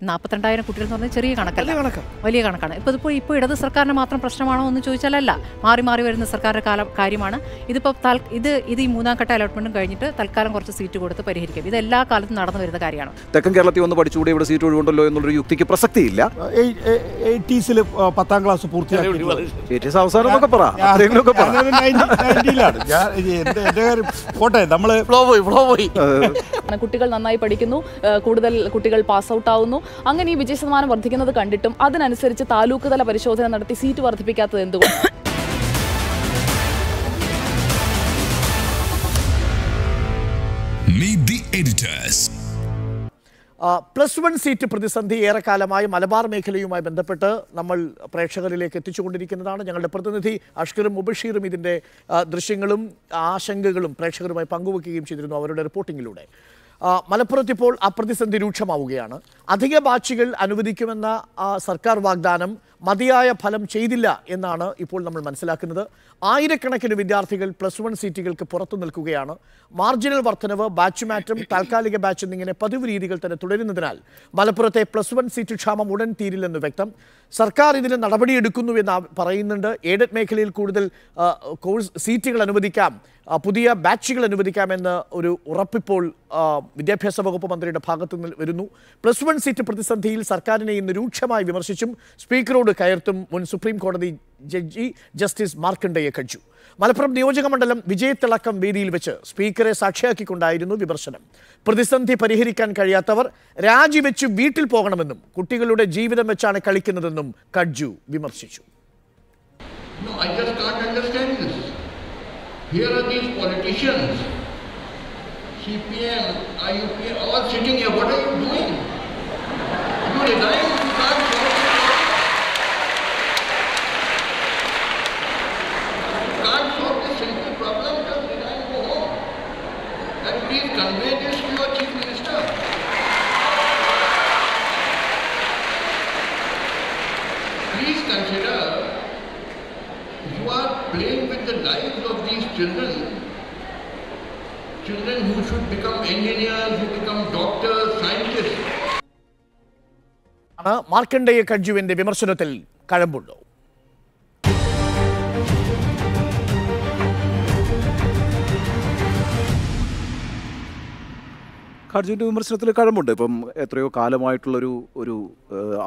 നാൽപ്പത്തിരണ്ടായിരം കുട്ടികൾ എന്ന് പറഞ്ഞാൽ ചെറിയ കണക്കല്ല. വലിയ കണക്കാണ്. ഇപ്പോൾ ഇതിപ്പോൾ ഇപ്പോൾ ഇടത് സർക്കാരിന് മാത്രം പ്രശ്നമാണോ എന്ന് ചോദിച്ചാലല്ല. മാറി മാറി വരുന്ന സർക്കാരിന്റെ കാലം കാര്യമാണ്. ഇതിപ്പോൾ താൽ ഇത് ഇത് ഈ മൂന്നാം ഘട്ട അലോട്ട്മെന്റും കഴിഞ്ഞിട്ട് തൽക്കാലം കുറച്ച് സീറ്റ് കൊടുത്ത് പരിഹരിക്കും. ഇത് എല്ലാ കാലത്തും നടന്നു വരുന്ന കാര്യമാണ്. തെക്കൻ കേരളത്തിൽ ഒന്ന് പഠിച്ചുകൂടി ഇവിടെ സീറ്റ് ഒഴിവുണ്ടല്ലോ എന്നുള്ളൊരു യുക്തിക്ക് പ്രസക്തിയില്ല. എയ്റ്റീസിൽ പത്താം ക്ലാസ് പൂർത്തിയാക്കി. അവസാനം എന്നൊക്കെ പറ അത്രയെങ്കിലുമൊക്കെ പറ. 90 90 ഞാൻ ഇത് എന്റെ എന്റെ പോട്ടെ നമ്മൾ ഫ്ലോ പോയി ഫ്ലോ പോയി. കുട്ടികൾ നന്നായി പഠിക്കുന്നു. കൂടുതൽ കുട്ടികൾ പാസ് ഔട്ട് ആവുന്നു. അങ്ങനെ ഈ വിജയ ശതമാനം വർദ്ധിക്കുന്നത് കണ്ടിട്ടും അതിനനുസരിച്ച് താലൂക്ക് തല പരിശോധന നടത്തി സീറ്റ് വർദ്ധിപ്പിക്കാത്തത് എന്തുകൊണ്ട് Meet the editors. ആ, പ്ലസ് വൺ സീറ്റ് പ്രതിസന്ധി ഏറെക്കാലമായി മലബാർ മേഖലയുമായി ബന്ധപ്പെട്ട് നമ്മൾ പ്രേക്ഷകരിലേക്ക് എത്തിച്ചുകൊണ്ടിരിക്കുന്നതാണ്. ഞങ്ങളുടെ പ്രതിനിധി അഷ്കറും മുബഷീറും ഇതിന്റെ ദൃശ്യങ്ങളും ആശങ്കകളും പ്രേക്ഷകരുമായി പങ്കുവെക്കുകയും ചെയ്തിരുന്നു അവരുടെ റിപ്പോർട്ടിങ്ങിലൂടെ മലപ്പുറത്തിപ്പോൾ മലപ്പുറത്ത് ഇപ്പോൾ ആ പ്രതിസന്ധി രൂക്ഷമാവുകയാണ്. അധിക ബാച്ചുകൾ അനുവദിക്കുമെന്ന സർക്കാർ വാഗ്ദാനം മതിയായ ഫലം ചെയ്തില്ല എന്നാണ് ഇപ്പോൾ നമ്മൾ മനസ്സിലാക്കുന്നത്. ആയിരക്കണക്കിന് വിദ്യാർത്ഥികൾ പ്ലസ് വൺ സീറ്റുകൾക്ക് പുറത്തു നിൽക്കുകയാണ്. മാർജിനൽ വർധനവ് ബാച്ച് മാറ്റം താൽക്കാലിക ബാച്ച് എന്നിങ്ങനെ പതിവ് രീതികൾ തന്നെ തുടരുന്നതിനാൽ മലപ്പുറത്തെ പ്ലസ് വൺ സീറ്റ് ക്ഷാമം ഉടൻ തീരില്ലെന്ന് വ്യക്തം. സർക്കാർ ഇതിന് നടപടിയെടുക്കുന്നു എന്ന് പറയുന്നുണ്ട്. എയ്ഡഡ് മേഖലയിൽ കൂടുതൽ കോഴ്സ് സീറ്റുകൾ അനുവദിക്കാം പുതിയ ബാച്ചുകൾ അനുവദിക്കാമെന്ന് ഒരു ഉറപ്പിപ്പോൾ വിദ്യാഭ്യാസ വകുപ്പ് മന്ത്രിയുടെ ഭാഗത്തു നിന്ന് വരുന്നു. പ്ലസ് വൺ സീറ്റ് പ്രതിസന്ധിയിൽ സർക്കാരിനെ ഇന്ന് രൂക്ഷമായി വിമർശിച്ചും സ്പീക്കറോട് കയർത്തും മുൻ സുപ്രീം കോടതി ജഡ്ജി ജസ്റ്റിസ് മാർക്കണ്ഡേയ കഴിച്ചു മലപ്പുറം നിയോജക മണ്ഡലം വിജയത്തിളക്കം വേദിയിൽ വെച്ച് സ്പീക്കറെ സാക്ഷിയാക്കിക്കൊണ്ടായിരുന്നു വിമർശനം. പ്രതിസന്ധി പരിഹരിക്കാൻ കഴിയാത്തവർ രാജിവെച്ച് വീട്ടിൽ പോകണമെന്നും കുട്ടികളുടെ ജീവിതം വെച്ചാണ് കളിക്കുന്നതെന്നും കഡ്ജു വിമർശിച്ചു. CPM, all sitting here. What are you doing? Children. Children who should become engineers, who become doctors, scientists. Markandeya കജ്ജുവിന്റെ വിമർശനത്തിൽ കഴമ്പുണ്ടോ? ഖാർജുവിന്റെ വിമർശനത്തിൽ കഴമ്പുണ്ട്. ഇപ്പം എത്രയോ കാലമായിട്ടുള്ളൊരു ഒരു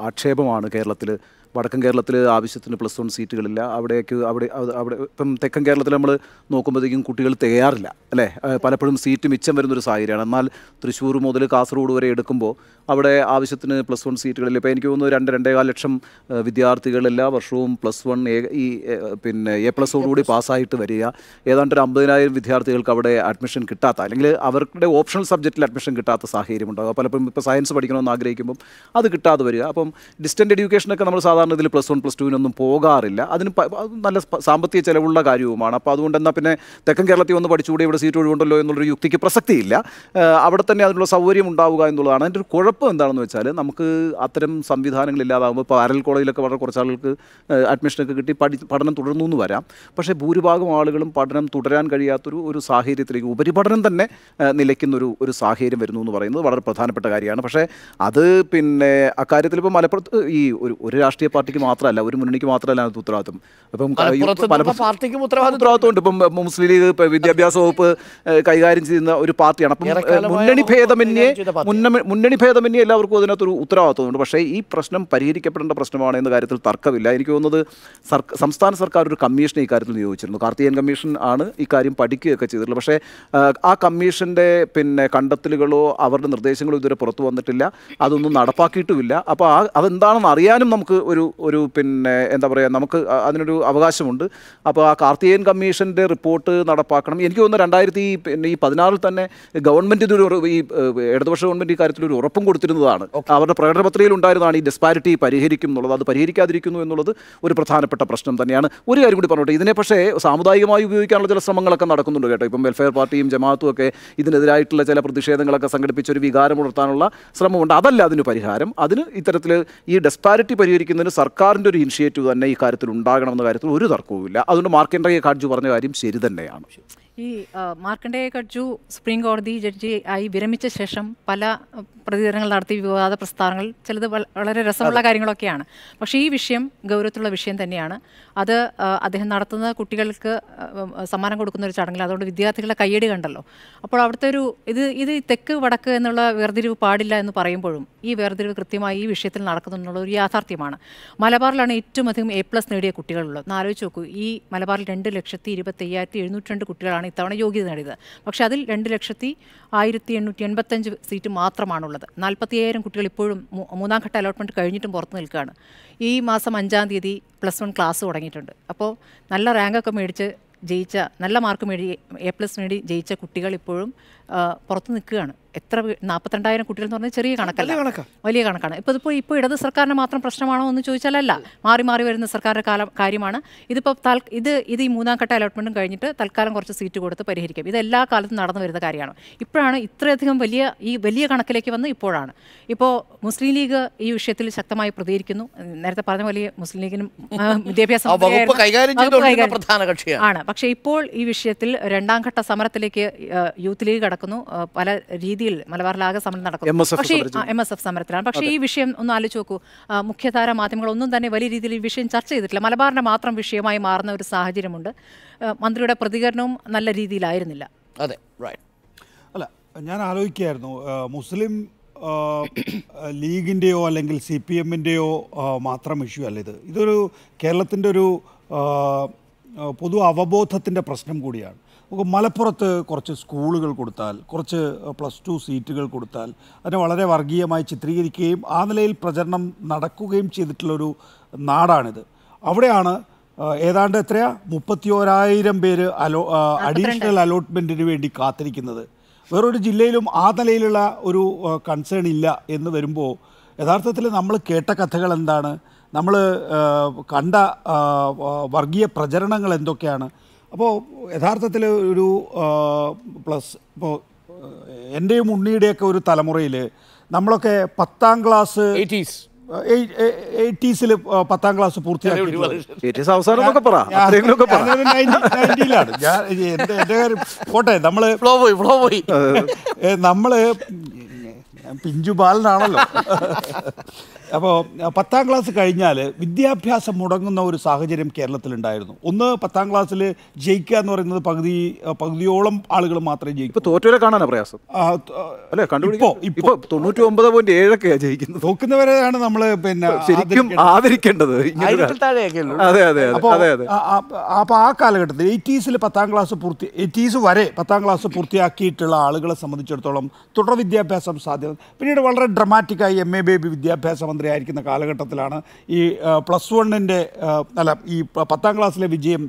ആക്ഷേപമാണ് കേരളത്തിൽ വടക്കൻ കേരളത്തിൽ ആവശ്യത്തിന് പ്ലസ് വൺ സീറ്റുകളില്ല. അവിടേക്ക് അവിടെ അവിടെ ഇപ്പം തെക്കൻ കേരളത്തിൽ നമ്മൾ നോക്കുമ്പോഴത്തേക്കും കുട്ടികൾ തയ്യാറില്ല അല്ലേ? പലപ്പോഴും സീറ്റ് മിച്ചം വരുന്നൊരു സാഹചര്യമാണ്. എന്നാൽ തൃശ്ശൂർ മുതൽ കാസർഗോഡ് വരെ എടുക്കുമ്പോൾ അവിടെ ആവശ്യത്തിന് പ്ലസ് വൺ സീറ്റുകളില്ല. ഇപ്പോൾ എനിക്ക് തോന്നുന്നു രണ്ട് രണ്ടേകാൽ ലക്ഷം വിദ്യാർത്ഥികൾ എല്ലാ വർഷവും പ്ലസ് വൺ ഈ പിന്നെ എ പ്ലസ് പ്ലസോടുകൂടി പാസ്സായിട്ട് വരിക. ഏതാണ്ട് ഒരു അമ്പതിനായിരം വിദ്യാർത്ഥികൾക്ക് അവിടെ അഡ്മിഷൻ കിട്ടാത്ത അല്ലെങ്കിൽ അവരുടെ ഓപ്ഷണൽ സബ്ജക്റ്റിൽ അഡ്മിഷൻ കിട്ടാത്ത സാഹചര്യം ഉണ്ടാകും പലപ്പോഴും ഇപ്പോൾ സയൻസ് പഠിക്കണമെന്ന് ആഗ്രഹിക്കുമ്പം അത് കിട്ടാതെ വരിക. അപ്പം ഡിസ്റ്റന്റ് എഡ്യൂക്കേഷനൊക്കെ നമ്മൾ സാധാരണ ഇതിൽ പ്ലസ് വൺ പ്ലസ് ടുവിനൊന്നും പോകാറില്ല. അതിന് നല്ല സാമ്പത്തിക ചിലവുള്ള കാര്യവുമാണ്. അപ്പോൾ അതുകൊണ്ട് എന്നാൽ പിന്നെ തെക്കൻ കേരളത്തിൽ ഒന്ന് പഠിച്ചുകൂടി ഇവിടെ സീറ്റ് ഒഴിവുണ്ടല്ലോ എന്നുള്ളൊരു യുക്തിക്ക് പ്രസക്തിയില്ല. അവിടെ തന്നെ അതിനുള്ള സൗകര്യം ഉണ്ടാവുക എന്നുള്ളതാണ്. അതിന്റെ ഒരു കുഴപ്പം എന്താണെന്ന് വെച്ചാൽ നമുക്ക് അത്തരം സംവിധാനങ്ങൾ ഇല്ലാതാകുമ്പോൾ ഇപ്പോൾ ആരൽ കോളേജിലൊക്കെ വളരെ കുറച്ച് അഡ്മിഷനൊക്കെ കിട്ടി പഠി പഠനം തുടർന്നു എന്ന് വരാം. പക്ഷേ ഭൂരിഭാഗം ആളുകളും പഠനം തുടരാൻ കഴിയാത്തൊരു ഒരു സാഹചര്യത്തിലേക്ക് ഉപരിപഠനം തന്നെ നിലയ്ക്കുന്നൊരു ഒരു സാഹചര്യം വരുന്നു എന്ന് പറയുന്നത് വളരെ പ്രധാനപ്പെട്ട കാര്യമാണ്. പക്ഷേ അത് പിന്നെ അക്കാര്യത്തിൽ ഇപ്പോൾ മലപ്പുറത്ത് ഈ ഒരു ഒരു രാഷ്ട്രീയ പാർട്ടിക്ക് മാത്രമല്ല ഒരു മുന്നണിക്ക് മാത്രമല്ല അത് ഉത്തരവാദിത്വം ഇപ്പം പാർട്ടിക്കും ഉത്തരവാദിത്വം ഉണ്ട്. ഇപ്പം മുസ്ലിം ലീഗ് വിദ്യാഭ്യാസ വകുപ്പ് കൈകാര്യം ചെയ്യുന്ന ഒരു പാർട്ടിയാണ്. അപ്പം മുന്നണി ഭേദമന്യേ മുന്നണി ഭേദമന്യേ എല്ലാവർക്കും അതിനകത്തൊരു ഉത്തരവാദിത്വമുണ്ട്. പക്ഷേ ഈ പ്രശ്നം പരിഹരിക്കപ്പെടേണ്ട പ്രശ്നമാണ് എന്ന കാര്യത്തിൽ തർക്കമില്ല. എനിക്ക് തോന്നുന്നത് സംസ്ഥാന സർക്കാർ ഒരു കമ്മീഷനെ ഇക്കാര്യത്തിൽ നിയോഗിച്ചിരുന്നു. കാർത്തികൻ കമ്മീഷൻ ആണ് ഇക്കാര്യം പഠിക്കുകയൊക്കെ ചെയ്തിട്ടുള്ളത്. പക്ഷേ ആ, ആ കമ്മീഷന്റെ പിന്നെ കണ്ടെത്തലുകളോ അവരുടെ നിർദ്ദേശങ്ങളും ഇതുവരെ പുറത്തു വന്നിട്ടില്ല. അതൊന്നും നടപ്പാക്കിയിട്ടുമില്ല. അപ്പോൾ ആ അതെന്താണെന്ന് അറിയാനും നമുക്ക് ഒരു ഒരു പിന്നെ എന്താ പറയുക നമുക്ക് അതിനൊരു അവകാശമുണ്ട്. അപ്പോൾ ആ കാർത്തികേയൻ കമ്മീഷന്റെ റിപ്പോർട്ട് നടപ്പാക്കണം. എനിക്ക് തോന്നുന്നു രണ്ടായിരത്തി പിന്നെ ഈ പതിനാറിൽ തന്നെ ഗവൺമെന്റ് ഇതൊരു ഈ ഇടതുപക്ഷ ഗവൺമെന്റ് ഈ കാര്യത്തിൽ ഒരു ഉറപ്പും കൊടുത്തിരുന്നതാണ്. അവരുടെ പ്രകടന പത്രികയിൽ ഉണ്ടായിരുന്നതാണ് ഈ ഡിസ്പാരിറ്റി പരിഹരിക്കും എന്നുള്ളത്. അത് പരിഹരിക്കാതിരിക്കുന്നു എന്നുള്ളത് ഒരു പ്രധാനപ്പെട്ട പ്രശ്നം തന്നെയാണ്. ഒരു കാര്യം കൂടി പറഞ്ഞോട്ടെ. ഇതിനെ പക്ഷേ സാമുദായികമായി ഉപയോഗിക്കാനുള്ള ചില ശ്രമങ്ങളൊക്കെ നടക്കുന്നുണ്ട് കേട്ടോ. ഇപ്പം വെൽഫെയർ പാർട്ടിയും ജമാഅത്തും ഒക്കെ ഇതിനെതിരായിട്ടുള്ള ചില പ്രതിഷേധങ്ങളൊക്കെ സംഘടിപ്പിച്ച് ഒരു വികാരം വികാരമുണർത്താനുള്ള ശ്രമമുണ്ട്. അതല്ല അതിന് പരിഹാരം. അതിന് ഇത്തരത്തിൽ ഈ ഡെസ്പാരിറ്റി പരിഹരിക്കുന്നതിന് സർക്കാരിന്റെ ഒരു ഇനിഷ്യേറ്റീവ് തന്നെ ഈ കാര്യത്തിൽ ഉണ്ടാകണമെന്ന കാര്യത്തിൽ ഒരു തർക്കവുമില്ല. അതുകൊണ്ട് മാർക്കൻഡ്രയെ കാർജു പറഞ്ഞ കാര്യം ശരി തന്നെയാണ്. ഈ മാർക്കണ്ടേയ കഡ്ജു സുപ്രീം കോടതി ജഡ്ജി ആയി വിരമിച്ച ശേഷം പല പ്രതികരണങ്ങൾ നടത്തി വിവാദ പ്രസ്താവനകൾ ചിലത് വളരെ രസമുള്ള കാര്യങ്ങളൊക്കെയാണ്. പക്ഷേ ഈ വിഷയം ഗൗരവത്തിലുള്ള വിഷയം തന്നെയാണ്. അത് അദ്ദേഹം നടത്തുന്ന കുട്ടികൾക്ക് സമ്മാനം കൊടുക്കുന്ന ഒരു ചടങ്ങിൽ അതുകൊണ്ട് വിദ്യാർത്ഥികളുടെ കയ്യടി കണ്ടല്ലോ. അപ്പോൾ അവിടുത്തെ ഒരു ഇത് ഇത് തെക്ക് വടക്ക് എന്നുള്ള വേർതിരിവ് പാടില്ല എന്ന് പറയുമ്പോഴും ഈ വേർതിരിവ് കൃത്യമായി ഈ വിഷയത്തിൽ നടക്കുന്നുള്ള ഒരു യാഥാർത്ഥ്യമാണ്. മലബാറിലാണ് ഏറ്റവും അധികം എ പ്ലസ് നേടിയ കുട്ടികളുള്ളത്. ഒന്ന് ആലോചിച്ച് നോക്കൂ. ഈ മലബാറിൽ രണ്ട് ലക്ഷത്തി ഇരുപത്തി അയ്യായിരത്തി എഴുന്നൂറ്റി രണ്ട് കുട്ടികളാണ് ഇത്തവണ യോഗ്യത നേടിയത്. പക്ഷേ അതിൽ രണ്ട് ലക്ഷത്തി ആയിരത്തി എണ്ണൂറ്റി എൺപത്തഞ്ച് സീറ്റ് മാത്രമാണുള്ളത്. നാൽപ്പത്തി അയ്യായിരം കുട്ടികൾ ഇപ്പോഴും മൂന്നാം ഘട്ട അലോട്ട്മെന്റ് കഴിഞ്ഞിട്ടും പുറത്ത് നിൽക്കുകയാണ്. ഈ മാസം അഞ്ചാം തീയതി പ്ലസ് വൺ ക്ലാസ് തുടങ്ങിയിട്ടുണ്ട്. അപ്പോൾ നല്ല റാങ്കൊക്കെ മേടിച്ച് ജയിച്ച നല്ല മാർക്ക് മേടി എ പ്ലസ് നേടി ജയിച്ച കുട്ടികൾ ഇപ്പോഴും പുറത്ത് നിൽക്കുകയാണ്. എത്ര നാൽപ്പത്തിരണ്ടായിരം കുട്ടികൾ എന്ന് പറഞ്ഞാൽ ചെറിയ കണക്കല്ല. വലിയ കണക്കാണ്. ഇപ്പോൾ ഇതിപ്പോൾ ഇപ്പോൾ ഇടത് സർക്കാരിന് മാത്രം പ്രശ്നമാണോ എന്ന് ചോദിച്ചാലല്ല. മാറി മാറി വരുന്ന സർക്കാരിന്റെ കാലം കാര്യമാണ്. ഇതിപ്പോൾ താൽ ഇത് ഇത് ഈ മൂന്നാം ഘട്ട അലോട്ട്മെന്റും കഴിഞ്ഞിട്ട് തൽക്കാലം കുറച്ച് സീറ്റ് കൊടുത്ത് പരിഹരിക്കും. ഇത് എല്ലാ കാലത്തും നടന്നു വരുന്ന കാര്യമാണ്. ഇപ്പോഴാണ് ഇത്രയധികം വലിയ ഈ വലിയ കണക്കിലേക്ക് വന്ന് ഇപ്പോഴാണ്. ഇപ്പോൾ മുസ്ലിം ലീഗ് ഈ വിഷയത്തിൽ ശക്തമായി പ്രതികരിക്കുന്നു. നേരത്തെ പറഞ്ഞ പോലെ മുസ്ലിം ലീഗിനും വിദ്യാഭ്യാസം ആണ്. പക്ഷേ ഇപ്പോൾ ഈ വിഷയത്തിൽ രണ്ടാം ഘട്ട സമരത്തിലേക്ക് യൂത്ത് ലീഗ് കടക്കുന്നു ആ, പല രീതിയിൽ മലബാറിലാകെ സമരം നടക്കുന്നു. പക്ഷേ. എം എസ് എഫ് സമരത്തിലാണ്. പക്ഷേ ഈ വിഷയം ഒന്ന് ആലോചിച്ച് നോക്കൂ. മുഖ്യധാര മാധ്യമങ്ങളൊന്നും തന്നെ വലിയ രീതിയിൽ ഈ വിഷയം ചർച്ച ചെയ്തിട്ടില്ല. മലബാറിന്റെ മാത്രം വിഷയമായി മാറുന്ന ഒരു സാഹചര്യമുണ്ട്. മന്ത്രിയുടെ പ്രതികരണവും നല്ല രീതിയിലായിരുന്നില്ല. അതെ റൈറ്റ് അല്ല ഞാൻ ആലോചിക്കുകയായിരുന്നു. മുസ്ലിം ലീഗിന്റെയോ അല്ലെങ്കിൽ സി പി എമ്മിന്റെയോ മാത്രം ഇഷ്യൂ അല്ല ഇത്. ഇതൊരു കേരളത്തിന്റെ ഒരു പൊതു അവബോധത്തിന്റെ പ്രശ്നം കൂടിയാണ്. മലപ്പുറത്ത് കുറച്ച് സ്കൂളുകൾ കൊടുത്താൽ കുറച്ച് പ്ലസ് ടു സീറ്റുകൾ കൊടുത്താൽ അതിനെ വളരെ വർഗീയമായി ചിത്രീകരിക്കുകയും ആ നിലയിൽ പ്രചരണം നടക്കുകയും ചെയ്തിട്ടുള്ളൊരു നാടാണിത്. അവിടെയാണ് ഏതാണ്ട് എത്രയാ? മുപ്പത്തി ഓരായിരം പേര് അലോ അഡീഷണൽ അലോട്ട്മെന്റിന് വേണ്ടി കാത്തിരിക്കുന്നത്. വേറൊരു ജില്ലയിലും ആ നിലയിലുള്ള ഒരു കൺസേൺ ഇല്ല എന്ന് വരുമ്പോൾ യഥാർത്ഥത്തിൽ നമ്മൾ കേട്ട കഥകൾ എന്താണ്? നമ്മൾ കണ്ട വർഗീയ പ്രചരണങ്ങൾ എന്തൊക്കെയാണ്? അപ്പോൾ യഥാർത്ഥത്തിൽ ഒരു പ്ലസ് ഇപ്പോൾ എന്റെയും ഉണ്ണിയുടെയൊക്കെ ഒരു തലമുറയിൽ നമ്മളൊക്കെ പത്താം ക്ലാസ് എയ്റ്റീസ്. എയ്റ്റീസിൽ പത്താം ക്ലാസ് പൂർത്തിയാക്കി അവസാനം പറ. ഞാൻ എന്റെ എന്റെ കാര്യം പോട്ടെ നമ്മൾ ഞാൻ പിഞ്ചു ബാലനാണല്ലോ. അപ്പോൾ പത്താം ക്ലാസ് കഴിഞ്ഞാൽ വിദ്യാഭ്യാസം മുടങ്ങുന്ന ഒരു സാഹചര്യം കേരളത്തിലുണ്ടായിരുന്നു. ഒന്ന് പത്താം ക്ലാസ്സിൽ ജയിക്കുക എന്ന് പറയുന്നത് പകുതി പകുതിയോളം ആളുകൾ മാത്രമേ ഇപ്പൊ ജയിക്കൂ തോറ്റവരെ കാണാനാ പ്രയാസം? അല്ലേ ഇപ്പോ ഇപ്പോൾ ഇപ്പോ. ഇപ്പൊ തൊണ്ണൂറ്റി ഒമ്പത് പോയിന്റ് ഏഴൊക്കെ ജയിക്കുന്നത്. തോക്കുന്നവരെയാണ് നമ്മൾ പിന്നെ ശരിക്കും ആദരിക്കേണ്ടത്. അതെ അതെ അതെ അപ്പോൾ അതെ അതെ. അപ്പോൾ ആ കാലഘട്ടത്തിൽ എയ്റ്റീസിൽ പത്താം ക്ലാസ് പൂർത്തി എയ്റ്റീസ് വരെ പത്താം ക്ലാസ് പൂർത്തിയാക്കിയിട്ടുള്ള ആളുകളെ സംബന്ധിച്ചിടത്തോളം തുടർ വിദ്യാഭ്യാസം സാധ്യത പിന്നീട് വളരെ ഡ്രമാറ്റിക്കായി എം എ ബേബി വിദ്യാഭ്യാസ മന്ത്രിയായിരിക്കുന്ന കാലഘട്ടത്തിലാണ് ഈ പ്ലസ് വണ്ണിന്റെ അല്ല ഈ പത്താം ക്ലാസ്സിലെ വിജയം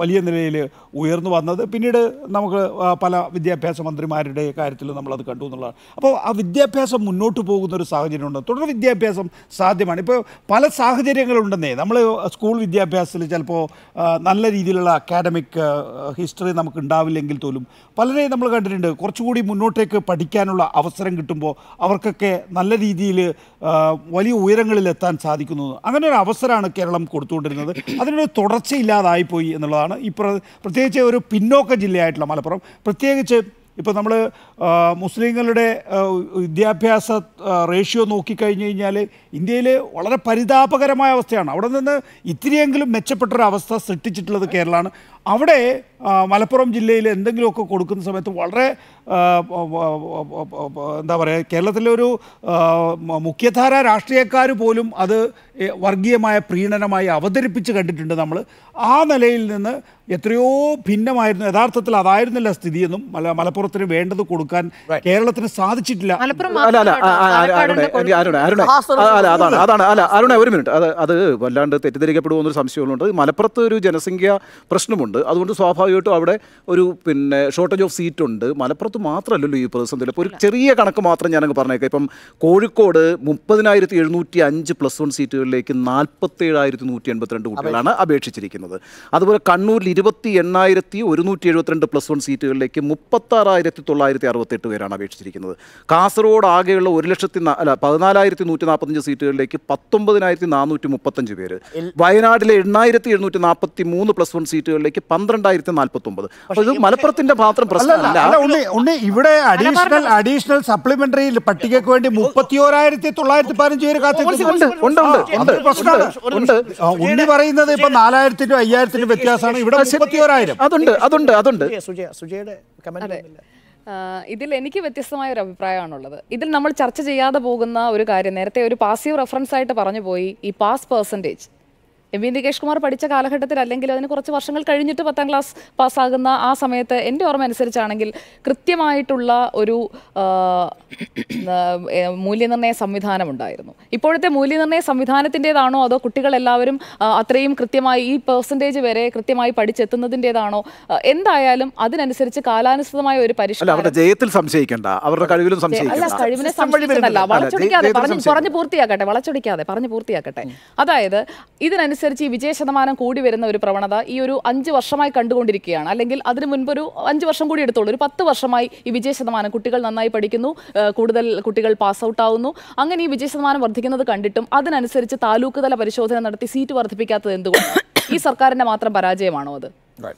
വലിയ നിലയിൽ ഉയർന്നു വന്നത്. പിന്നീട് നമുക്ക് പല വിദ്യാഭ്യാസ മന്ത്രിമാരുടെ കാര്യത്തിൽ നമ്മളത് കണ്ടു എന്നുള്ളതാണ്. അപ്പോൾ ആ വിദ്യാഭ്യാസം മുന്നോട്ട് പോകുന്ന ഒരു സാഹചര്യമുണ്ട്. തുടർ വിദ്യാഭ്യാസം സാധ്യമാണ്. ഇപ്പോൾ പല സാഹചര്യങ്ങളുണ്ടെന്നേ നമ്മൾ സ്കൂൾ വിദ്യാഭ്യാസത്തിൽ ചിലപ്പോൾ നല്ല രീതിയിലുള്ള അക്കാഡമിക് ഹിസ്റ്ററി നമുക്ക് ഉണ്ടാവില്ലെങ്കിൽ പോലും പലരെയും നമ്മൾ കണ്ടിട്ടുണ്ട്. കുറച്ചുകൂടി മുന്നോട്ടേക്ക് പഠിക്കാനുള്ള അവസരം കിട്ടുമ്പോൾ അവർക്കൊക്കെ നല്ല രീതിയിൽ വലിയ ഉയരങ്ങളിലെത്താൻ സാധിക്കുന്നു. അങ്ങനെ ഒരു അവസരമാണ് കേരളം കൊടുത്തുകൊണ്ടിരുന്നത്. അതിനൊരു തുടർച്ചയില്ലാതായിപ്പോയി എന്നുള്ളതാണ്. ഈ പ്ര- പ്രത്യേകിച്ച് ഒരു പിന്നോക്ക ജില്ലയായിട്ടുള്ള മലപ്പുറം. പ്രത്യേകിച്ച് ഇപ്പോൾ നമ്മൾ മുസ്ലിങ്ങളുടെ വിദ്യാഭ്യാസ റേഷ്യോ നോക്കിക്കഴിഞ്ഞ് കഴിഞ്ഞാൽ ഇന്ത്യയിൽ വളരെ പരിതാപകരമായ അവസ്ഥയാണ്. അവിടെ നിന്ന് ഇത്തിരിയെങ്കിലും മെച്ചപ്പെട്ടൊരവസ്ഥ സൃഷ്ടിച്ചിട്ടുള്ളത് കേരളമാണ്. അവിടെ മലപ്പുറം ജില്ലയിൽ എന്തെങ്കിലുമൊക്കെ കൊടുക്കുന്ന സമയത്ത് വളരെ എന്താ പറയുക കേരളത്തിലെ ഒരു മുഖ്യധാര രാഷ്ട്രീയക്കാർ പോലും അത് വർഗീയമായ പ്രീണനമായി അവതരിപ്പിച്ച് കണ്ടിട്ടുണ്ട് നമ്മൾ ആ നിലയിൽ നിന്ന് എത്രയോ ഭിന്നമായിരുന്നു യഥാർത്ഥത്തിൽ അതായിരുന്നില്ല സ്ഥിതിയെന്നും മല മലപ്പുറത്തിന് വേണ്ടത് കൊടുക്കാൻ കേരളത്തിന് സാധിച്ചിട്ടില്ല. അതാണ് അതാണ് അല്ല അരുണ ഒരു മിനിറ്റ്. അത് അത് വല്ലാണ്ട് തെറ്റിദ്ധരിക്കപ്പെടുമെന്നൊരു സംശയമുണ്ട് മലപ്പുറത്ത് ഒരു ജനസംഖ്യ പ്രശ്നമുണ്ട്. അതുകൊണ്ട് സ്വാഭാവികമായിട്ടും അവിടെ ഒരു പിന്നെ ഷോർട്ടേജ് ഓഫ് സീറ്റ് ഉണ്ട്. മലപ്പുറത്ത് മാത്രമല്ലല്ലോ ഈ പ്രതിസന്ധി ഇപ്പോൾ ഒരു ചെറിയ കണക്ക് മാത്രം ഞാനങ്ങ് പറഞ്ഞേക്കാം. ഇപ്പം കോഴിക്കോട് മുപ്പതിനായിരത്തി എഴുന്നൂറ്റി അഞ്ച് പ്ലസ് വൺ സീറ്റുകളിലേക്ക് നാൽപ്പത്തി ഏഴായിരത്തി നൂറ്റി എൺപത്തിരണ്ട് കുട്ടികളാണ് അപേക്ഷിച്ചിരിക്കുന്നത്. അതുപോലെ കണ്ണൂരിൽ ഇരുപത്തി എണ്ണായിരത്തി ഒരുന്നൂറ്റി എഴുപത്തിരണ്ട് പ്ലസ് വൺ സീറ്റുകളിലേക്ക് മുപ്പത്താറായിരത്തി തൊള്ളായിരത്തി അറുപത്തെട്ട് പേരാണ് അപേക്ഷിച്ചിരിക്കുന്നത്. കാസർഗോഡ് ആകെയുള്ള ഒരു ലക്ഷത്തി അല്ല പതിനാലായിരത്തി നൂറ്റി നാൽപ്പത്തഞ്ച് സീറ്റുകളിലേക്ക് പത്തൊമ്പതിനായിരത്തി നാനൂറ്റി മുപ്പത്തഞ്ച് പേര് വയനാട്ടിലെ എണ്ണായിരത്തി എഴുന്നൂറ്റി നാൽപ്പത്തി മൂന്ന് പ്ലസ് വൺ സീറ്റുകളിലേക്ക് പന്ത്രണ്ടായിരത്തി നാൽപ്പത്തൊമ്പത് അപ്പോൾ ഇത് മലപ്പുറത്തിന്റെ മാത്രം പ്രശ്നമല്ല. ഉണ്ണി ഇവിടെ അഡീഷണൽ അഡീഷണൽ സപ്ലിമെന്ററി പട്ടികയ്ക്ക് വേണ്ടി മുപ്പത്തി ഓരായിരത്തി തൊള്ളായിരത്തി പതിനഞ്ച് പേര് ഉണ്ട് ഉണ്ട് ഉണ്ട് ആ, അതൊരു ഉണ്ട് ആ, ഉണ്ണി പറയുന്നത് ഇപ്പൊ നാലായിരത്തിനും അയ്യായിരത്തിനും വ്യത്യാസമാണ്. ഇവിടെ മുപ്പത്തി ഓരായിരം അതുണ്ട് അതുണ്ട് അതുണ്ട്. സുജയ, സുജയ സുജയുടെ കമന്റ് ഇതിൽ എനിക്ക് വ്യത്യസ്തമായ ഒരു അഭിപ്രായമാണുള്ളത്. ഇതിൽ നമ്മൾ ചർച്ച ചെയ്യാതെ പോകുന്ന ഒരു കാര്യം നേരത്തെ ഒരു പാസീവ് റെഫറൻസ് ആയിട്ട് പറഞ്ഞു പോയി ഈ pass percentage M V Nikesh Kumar പഠിച്ച കാലഘട്ടത്തിൽ അല്ലെങ്കിൽ അതിന് കുറച്ച് വർഷങ്ങൾ കഴിഞ്ഞിട്ട് പത്താം ക്ലാസ് പാസ്സാകുന്ന ആ സമയത്ത് എന്റെ ഓർമ്മ അനുസരിച്ചാണെങ്കിൽ കൃത്യമായിട്ടുള്ള ഒരു മൂല്യനിർണയ സംവിധാനം ഉണ്ടായിരുന്നു. ഇപ്പോഴത്തെ മൂല്യനിർണയ സംവിധാനത്തിന്റെതാണോ അതോ കുട്ടികളെല്ലാവരും അത്രയും കൃത്യമായി ഈ പെർസെന്റേജ് വരെ കൃത്യമായി പഠിച്ചെത്തുന്നതിന്റെതാണോ? എന്തായാലും അതിനനുസരിച്ച് കാലാനുസൃതമായ ഒരു അവരുടെ ജയത്തിൽ സംശയിക്കണ്ട. അവരുടെ കഴിവിലും കഴിവിനെ. വളച്ചൊടിക്കാതെ പറഞ്ഞു പറഞ്ഞു പൂർത്തിയാക്കട്ടെ വളച്ചൊടിക്കാതെ പറഞ്ഞു പൂർത്തിയാക്കട്ടെ. അതായത് ഇതിനനുസരിച്ച് ഈ വിജയ ശതമാനം കൂടി വരുന്ന ഒരു പ്രവണത ഈ ഒരു അഞ്ച് വർഷമായി കണ്ടുകൊണ്ടിരിക്കുകയാണ്. അല്ലെങ്കിൽ അതിന് മുൻപ് ഒരു അഞ്ച് വർഷം കൂടി എടുത്തോളൂ ഒരു പത്ത് വർഷമായി ഈ വിജയ ശതമാനം കുട്ടികൾ നന്നായി പഠിക്കുന്നു. കൂടുതൽ കുട്ടികൾ പാസ് ഔട്ട് ആവുന്നു. അങ്ങനെ ഈ വിജയ ശതമാനം വർദ്ധിക്കുന്നത് കണ്ടിട്ടും അതിനനുസരിച്ച് താലൂക്ക് തല പരിശോധന നടത്തി സീറ്റ് വർദ്ധിപ്പിക്കാത്തത് എന്തുകൊണ്ട്? ഈ സർക്കാരിന്റെ മാത്രം പരാജയമാണോ അത്?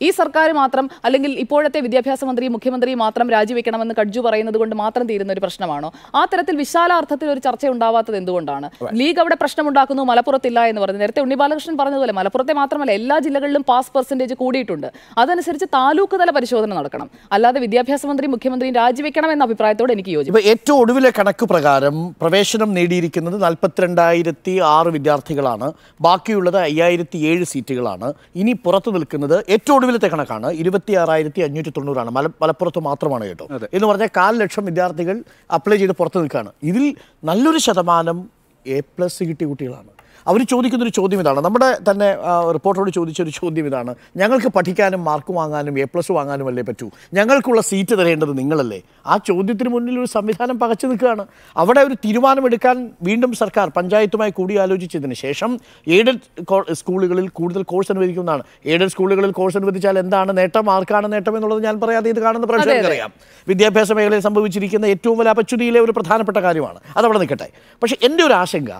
ഈ സർക്കാർ മാത്രം അല്ലെങ്കിൽ ഇപ്പോഴത്തെ വിദ്യാഭ്യാസ മന്ത്രി മുഖ്യമന്ത്രി മാത്രം രാജിവെക്കണമെന്ന് കഡ്ജു പറയുന്നത് കൊണ്ട് മാത്രം തീരുന്ന ഒരു പ്രശ്നമാണോ? ആ തരത്തിൽ വിശാലാർത്ഥത്തിൽ ഒരു ചർച്ച ഉണ്ടാവാത്തത് എന്തുകൊണ്ടാണ്? ലീഗ് അവിടെ പ്രശ്നമുണ്ടാക്കുന്നു മലപ്പുറത്തില്ല എന്ന് പറഞ്ഞു. നേരത്തെ ഉണ്ണി ബാലകൃഷ്ണൻ പറഞ്ഞതുപോലെ മലപ്പുറത്തെ മാത്രമല്ല എല്ലാ ജില്ലകളിലും പാസ് പെർസെന്റേജ് കൂടിയിട്ടുണ്ട്. അതനുസരിച്ച് താലൂക്ക് തല പരിശോധന നടക്കണം. അല്ലാതെ വിദ്യാഭ്യാസ മന്ത്രി മുഖ്യമന്ത്രിയും രാജിവെക്കണം എന്ന അഭിപ്രായത്തോട് എനിക്ക് യോജിക്കും ഏറ്റവും ഒടുവിലെ കണക്ക് പ്രകാരം പ്രവേശനം നേടിയിരിക്കുന്നത് നാൽപ്പത്തിരണ്ടായിരത്തി ആറ് വിദ്യാർത്ഥികളാണ്. ബാക്കിയുള്ളത് അയ്യായിരത്തി ഏഴ് സീറ്റുകളാണ്. ഇനി പുറത്തു നിൽക്കുന്നത് ഏറ്റവും ഒടുവിലത്തെ കണക്കാണ്. ഇരുപത്തി ആറായിരത്തി അഞ്ഞൂറ്റി തൊണ്ണൂറാണ് മല മലപ്പുറത്ത് മാത്രമാണ് കേട്ടോ. എന്ന് പറഞ്ഞാൽ കാൽ ലക്ഷം വിദ്യാർത്ഥികൾ അപ്ലൈ ചെയ്ത് പുറത്ത് നിൽക്കുകയാണ്. ഇതിൽ നല്ലൊരു ശതമാനം എ പ്ലസ് കിട്ടിയ കുട്ടികളാണ്. അവർ ചോദിക്കുന്നൊരു ചോദ്യം ഇതാണ്. നമ്മുടെ തന്നെ റിപ്പോർട്ടറോട് ചോദിച്ചൊരു ചോദ്യം ഇതാണ്. ഞങ്ങൾക്ക് പഠിക്കാനും മാർക്ക് വാങ്ങാനും എ പ്ലസ് വാങ്ങാനും അല്ലേ പറ്റൂ? ഞങ്ങൾക്കുള്ള സീറ്റ് തരേണ്ടത് നിങ്ങളല്ലേ? ആ ചോദ്യത്തിന് മുന്നിൽ ഒരു സംവിധാനം പകച്ചു നിൽക്കുകയാണ്. അവിടെ ഒരു തീരുമാനമെടുക്കാൻ വീണ്ടും സർക്കാർ പഞ്ചായത്തുമായി കൂടിയാലോചിച്ചതിന് ശേഷം എയ്ഡഡ് സ്കൂളുകളിൽ കൂടുതൽ കോഴ്സ് അനുവദിക്കുന്നതാണ്. എയ്ഡഡ് സ്കൂളുകളിൽ കോഴ്സ് അനുവദിച്ചാൽ എന്താണ് നേട്ടം? ആർക്കാണ് നേട്ടം എന്നുള്ളത് ഞാൻ പറയാതെ ഇത് കാണുന്ന പ്രശ്നം അറിയാം വിദ്യാഭ്യാസ മേഖലയിൽ സംഭവിച്ചിരിക്കുന്ന ഏറ്റവും വലിയ അപച്യുതിയിലെ ഒരു പ്രധാനപ്പെട്ട കാര്യമാണ്. അതവിടെ നിൽക്കട്ടെ. പക്ഷേ എന്റെ ഒരു ആശങ്ക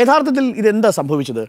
യഥാർത്ഥത്തിൽ ഇതെന്താ സംഭവിച്ചത്?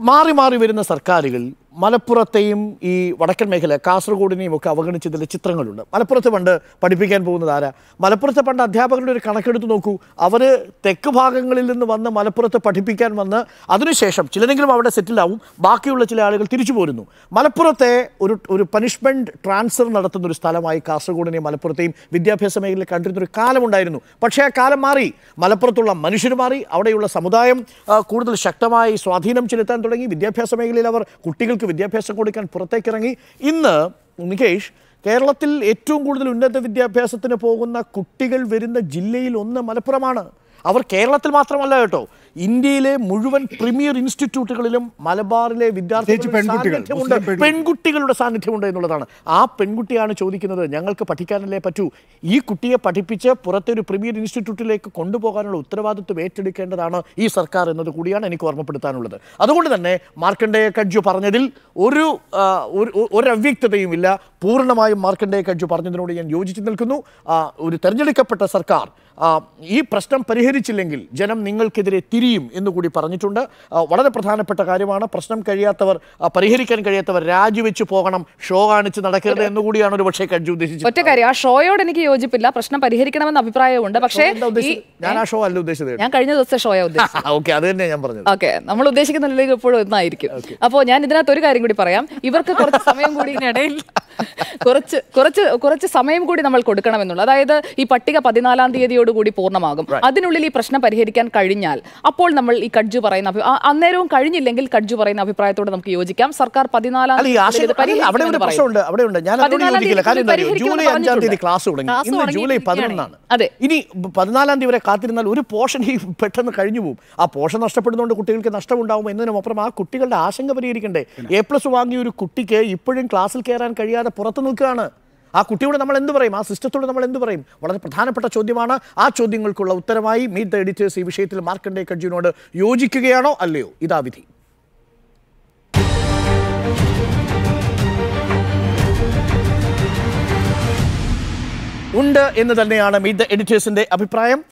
മാറി മാറി വരുന്ന സർക്കാരുകൾ മലപ്പുറത്തെയും ഈ വടക്കൻ മേഖല കാസർഗോഡിനെയും ഒക്കെ അവഗണിച്ചതിന്റെ ചിത്രങ്ങളുണ്ട്. മലപ്പുറത്ത് പണ്ട് പഠിപ്പിക്കാൻ പോകുന്നത് ആരാ? മലപ്പുറത്തെ പണ്ട് അധ്യാപകരുടെ ഒരു കണക്കെടുത്ത് നോക്കൂ. അവർ തെക്ക് ഭാഗങ്ങളിൽ നിന്ന് വന്ന് മലപ്പുറത്ത് പഠിപ്പിക്കാൻ വന്ന് അതിനുശേഷം ചിലരെങ്കിലും അവിടെ സെറ്റിലാവും ബാക്കിയുള്ള ചില ആളുകൾ തിരിച്ചു പോരുന്നു. മലപ്പുറത്തെ ഒരു ഒരു പനിഷ്മെന്റ് ട്രാൻസ്ഫർ നടത്തുന്ന ഒരു സ്ഥലമായി കാസർഗോഡിനെയും മലപ്പുറത്തെയും വിദ്യാഭ്യാസ മേഖലയിൽ കണ്ടിരുന്ന ഒരു കാലമുണ്ടായിരുന്നു പക്ഷേ ആ കാലം മാറി. മലപ്പുറത്തുള്ള മനുഷ്യർ മാറി. അവിടെയുള്ള സമുദായം കൂടുതൽ ശക്തമായി സ്വാധീനം ചെലുത്താൻ തുടങ്ങി. വിദ്യാഭ്യാസ മേഖലയിൽ അവർ കുട്ടികൾക്ക് വിദ്യാഭ്യാസം കൊടുക്കാൻ പുറത്തേക്കിറങ്ങി. ഇന്ന് നികേഷ് കേരളത്തിൽ ഏറ്റവും കൂടുതൽ ഉന്നത വിദ്യാഭ്യാസത്തിന് പോകുന്ന കുട്ടികൾ വരുന്ന ജില്ലയിൽ ഒന്ന് മലപ്പുറമാണ്. അവർ കേരളത്തിൽ മാത്രമല്ല കേട്ടോ. ഇന്ത്യയിലെ മുഴുവൻ പ്രീമിയർ ഇൻസ്റ്റിറ്റ്യൂട്ടുകളിലും മലബാറിലെ വിദ്യാർത്ഥികളുടെ. പെൺകുട്ടികളുടെ സാന്നിധ്യമുണ്ട് എന്നുള്ളതാണ്. ആ പെൺകുട്ടിയാണ് ചോദിക്കുന്നത്. ഞങ്ങൾക്ക് പഠിക്കാനല്ലേ പറ്റൂ? ഈ കുട്ടിയെ പഠിപ്പിച്ച് പുറത്തെ ഒരു പ്രീമിയർ ഇൻസ്റ്റിറ്റ്യൂട്ടിലേക്ക് കൊണ്ടുപോകാനുള്ള ഉത്തരവാദിത്വം ഏറ്റെടുക്കേണ്ടതാണ് ഈ സർക്കാർ എന്നത് കൂടിയാണ് എനിക്ക് ഓർമ്മപ്പെടുത്താനുള്ളത്. അതുകൊണ്ട് തന്നെ മാർക്കണ്ഡേയ കഡ്ജു പറഞ്ഞതിൽ ഒരു ഒരു അവ്യക്തതയും ഇല്ല. പൂർണമായും മാർക്കണ്ഡേയ കഡ്ജു പറഞ്ഞതിനോട് ഞാൻ യോജിച്ചു നിൽക്കുന്നു. ഒരു തെരഞ്ഞെടുക്കപ്പെട്ട സർക്കാർ ഈ പ്രശ്നം പരിഹരിച്ചില്ലെങ്കിൽ ജനം നിങ്ങൾക്കെതിരെ തിരിയും എന്നുകൂടി പറഞ്ഞിട്ടുണ്ട്. വളരെ പ്രധാനപ്പെട്ട കാര്യമാണ്. പ്രശ്നം കഴിയാത്തവർ പരിഹരിക്കാൻ കഴിയാത്തവർ രാജിവെച്ച് പോകണം. ഷോ കാണിച്ച് നടക്കരുത് എന്നുകൂടിയാണ് ഒരു പക്ഷേ കഡ്ജു ഉദ്ദേശിച്ചത്. ഒറ്റ കാര്യം ആ ഷോയോട് എനിക്ക് യോജിപ്പില്ല. പ്രശ്നം പരിഹരിക്കണമെന്ന അഭിപ്രായമുണ്ട്. പക്ഷേ? ഞാൻ ആ ഷോ അല്ല ഉദ്ദേശിച്ചത് ഞാൻ കഴിഞ്ഞ ദിവസത്തെ ഷോയാ ഉദ്ദേശിച്ചത്. ഓക്കെ അത് തന്നെ ഞാൻ പറഞ്ഞത്. ഓക്കെ നമ്മൾ ഉദ്ദേശിക്കുന്ന നിലയിൽ എപ്പോഴും ഒന്നായിരിക്കും. അപ്പോൾ ഞാൻ ഇതിനകത്ത് ഒരു കാര്യം കൂടി പറയാം. ഇവർക്ക് കുറച്ച് സമയം കൂടി ഇടയിൽ കുറച്ച് കുറച്ച് കുറച്ച് സമയം കൂടി നമ്മൾ കൊടുക്കണമെന്നുള്ളൂ. അതായത് ഈ പട്ടിക പതിനാലാം തീയതിയോടുകൂടി പൂർണമാകും. അതിനുള്ളിൽ ഈ പ്രശ്നം പരിഹരിക്കാൻ കഴിഞ്ഞാൽ അപ്പോൾ നമ്മൾ ഈ കഡ്ജു പറയുന്ന അന്നേരവും കഴിഞ്ഞില്ലെങ്കിൽ കഡ്ജു പറയുന്ന അഭിപ്രായത്തോട് നമുക്ക് യോജിക്കാം. സർക്കാർ പതിനാലാം അല്ല തീയതി ആശയം അവിടെ ഒരു പരിഹരിക്കുമെന്ന് പ്രശ്നമുണ്ട് അവിടെ ഉണ്ട്. ഞാൻ അതിനോട് യോജിക്കില്ല. തീയതി കാര്യം എന്താ ജൂലൈ അഞ്ചാം തീയതി ക്ലാസ് തുടങ്ങി. ഇന്ന് ജൂലൈ. പതിനൊന്നാണ്. അതെ. ഇനി പതിനാലാം തീയതി വരെ കാത്തിരുന്നാൽ ഒരു പോർഷൻ ഈ പെട്ടെന്ന് കഴിഞ്ഞു പോകും ആ പോർഷൻ നഷ്ടപ്പെടുന്നതുകൊണ്ട് കുട്ടികൾക്ക് നഷ്ടമുണ്ടാവും എന്നതിനുമപ്പുറം ആ കുട്ടികളുടെ ആശങ്ക പരിഹരിക്കണ്ടേ. എ പ്ലസ് വാങ്ങിയ ഒരു കുട്ടിക്ക് ഇപ്പോഴും ക്ലാസ്സിൽ കയറാൻ കഴിയാതെ പുറത്തു നിൽക്കുകയാണ്. ആ കുട്ടിയോട് നമ്മൾ എന്ത് പറയും? ആ സിസ്റ്റത്തോട് നമ്മൾ എന്ത് പറയും? വളരെ പ്രധാനപ്പെട്ട ചോദ്യമാണ്. ആ ചോദ്യങ്ങൾക്കുള്ള ഉത്തരമായി മീറ്റ് ദ എഡിറ്റേഴ്സ് ഈ വിഷയത്തിൽ മാർക്കണ്ടേ കഡ്ജിനോട് യോജിക്കുകയാണോ അല്ലയോ? ഇതാ വിധി. ഉണ്ട് എന്ന് തന്നെയാണ് മീറ്റ് ദ എഡിറ്റേഴ്സിന്റെ അഭിപ്രായം.